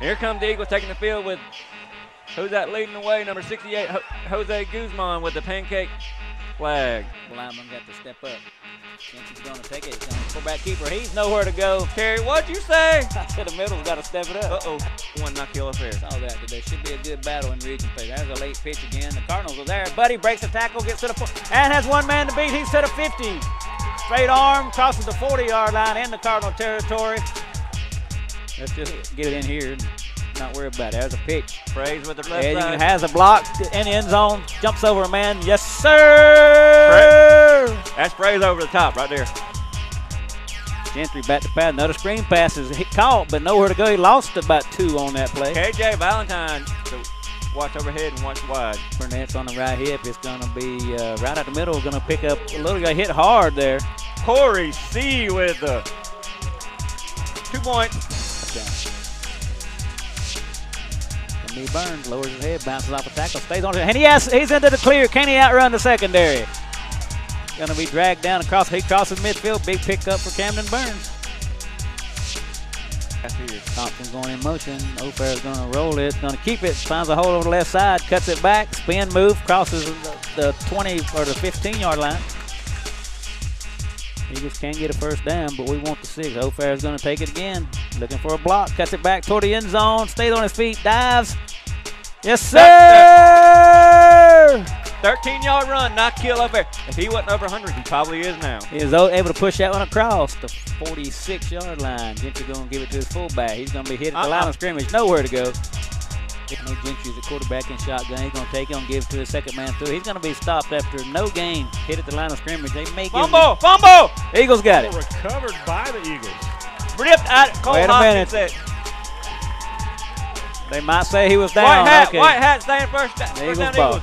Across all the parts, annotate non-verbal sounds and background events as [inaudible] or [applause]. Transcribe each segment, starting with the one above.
Here come the Eagles taking the field with who's that leading the way? Number 68, Ho- Jose Guzman with the pancake flag. The Lineman got to step up. Jensen's going to take it. He's going to pull back keeper. He's nowhere to go. Terry, what'd you say? [laughs] I said the middle's got to step it up. Uh-oh. One knock kill affair. Saw that today. Should be a good battle in region play. There's a late pitch again. The Cardinals are there. Buddy breaks the tackle, gets to the four, and has one man to beat. He's to the 50. Straight arm, crosses the 40-yard line in the Cardinal territory. Let's just get it in here and not worry about it. There's a pitch. Praise with the left side. has a block in the end zone. Jumps over a man. Yes, sir. That's praise over the top right there. Gentry back to pass. Another screen pass is hit, caught, but nowhere to go. He lost about two on that play. KJ Valentine. So watch overhead and watch wide. Burnett's on the right hip. It's going to be uh, right out the middle. Going to pick up a little. Got hit hard there. Corey C with the two points. And Lee Burns lowers his head, bounces off a tackle, stays on it, and he has, he's into the clear. Can he outrun the secondary? Going to be dragged down across. He crosses midfield. Big pickup for Camden Burns. Thompson's going in motion. Ofair's going to roll it. Going to keep it. Finds a hole over the left side. Cuts it back. Spin move. Crosses the, the 20 or the 15 yard line. Eagles can't get a first down, but we want the six. Ofair's going to take it again. Looking for a block. Cuts it back toward the end zone. Stays on his feet. Dives. Yes, sir. 13 yard run, not kill up there. If he wasn't over 100, he probably is now. He is able to push that one across the 46 yard line. Gentry going to give it to his fullback. He's going to be hit at the uh-uh. line Uh-uh. of scrimmage. Nowhere to go. No Gentry's a quarterback in shotgun. He's going to take it and give it to his second man through. He's going to be stopped after no gain. Hit at the line of scrimmage. They may give him- Fumble, fumble, Eagles got it. Recovered by the Eagles. ripped out. Cole Wait a Hopkins minute. said, They might say he was down. White hat, okay. white hat, staying first, The first Eagles down ball. Eagles.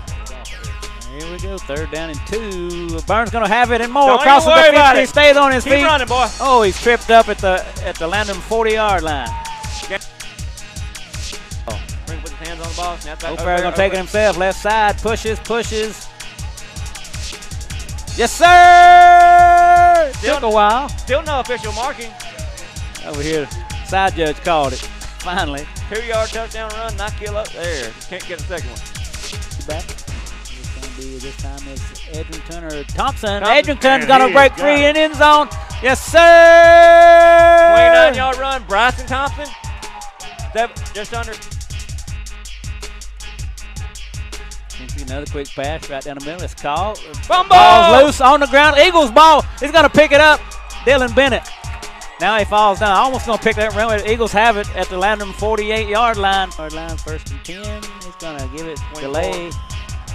Here we go. Third down and two. Burns going to have it and more. Don't even Crosses worry the about 50. it. Stays on his Keep feet. running, boy. Oh, he's tripped up at the at the Landrum 40 yard line. Bring hands on the ball. Snap back. Ofair gonna take it himself. Left side, pushes, pushes. Yes, sir. Still- Took a while. Still no official marking. Over here, side judge called it. Finally, Two yard touchdown run, not kill up there. Can't get a second one. back. It's gonna be this time it's Edrington or Thompson. Thompson. Edrington's gonna break free it. in end zone. Yes, sir. 29 yard run, Bryson Thompson. Seven, just under. Gentry, Another quick pass right down the middle. It's called. Fumble! Ball's loose on the ground. Eagles ball. He's going to pick it up. Dylan Bennett. Now he falls down. Almost going to pick that run. The Eagles have it at the Landrum 48 yard line. Yard line, first and 10. He's going to give it 24. delay.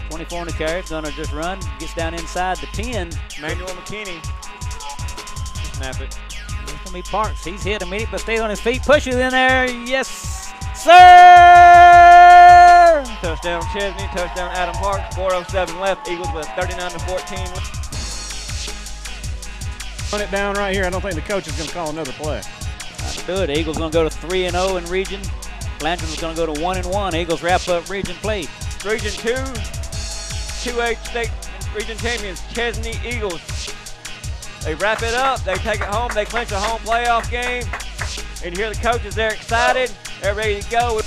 24 on the carry. He's going to just run. Gets down inside the 10. Manuel McKinney. Snap it. It's going to be Parks. He's hit immediately, but stays on his feet. Pushes in there. Yes, sir. Touchdown Chesnee, touchdown Adam Parks. 407 left. Eagles with 39 to 14. Run it down right here. I don't think the coach is going to call another play. Do it. Eagles going to go to 3 and 0 in region. Landrum's going to go to 1 and 1. Eagles wrap up region play. Region 2, 2A state region champions, Chesnee Eagles. They wrap it up, they take it home, they clinch a home playoff game. And you hear the coaches, they're excited, they're ready to go.